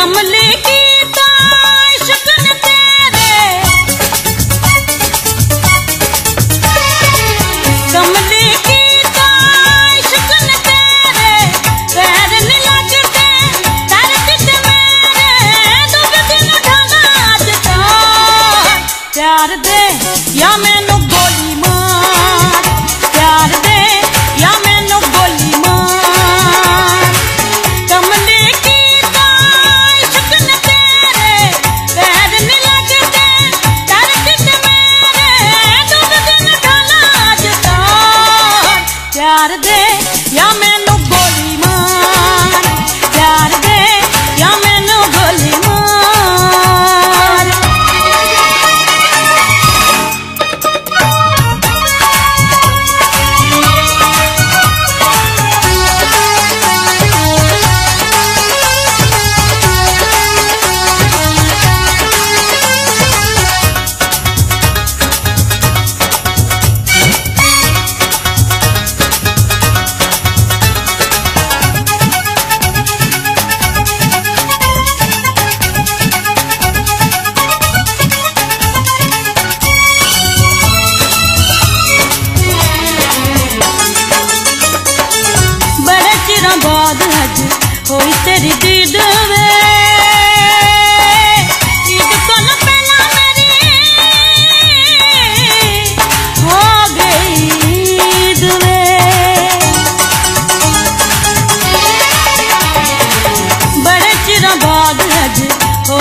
गमले की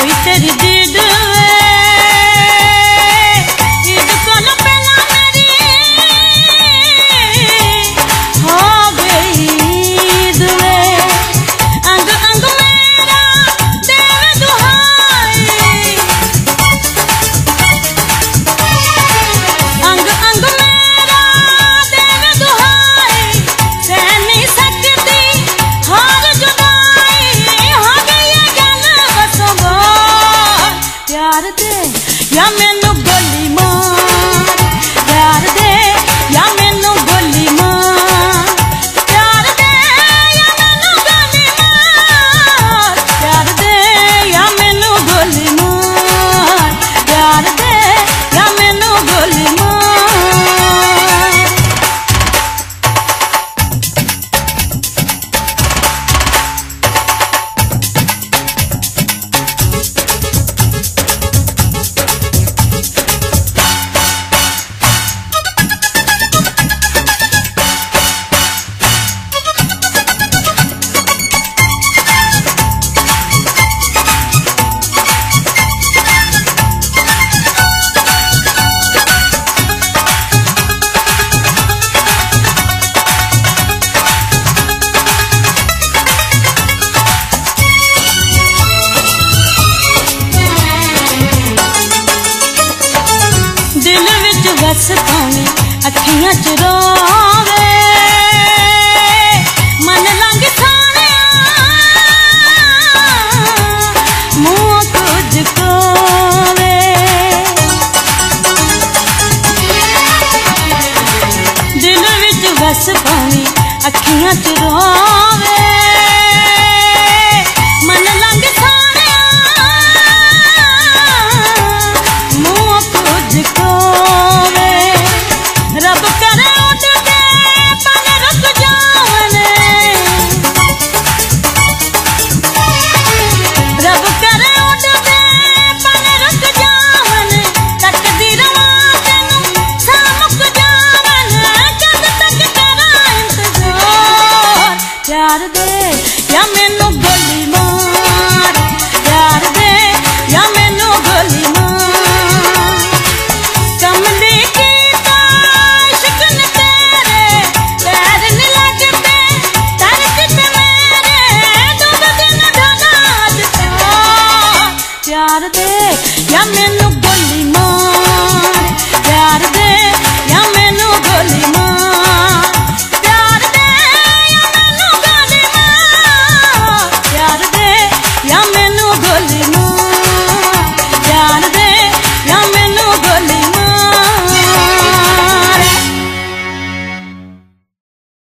इतर दे दो Yarate, Yame. बस पाने अखियाँ च मन लंघ थाने कुछ कोवे दिल बस पाने अखियाँ च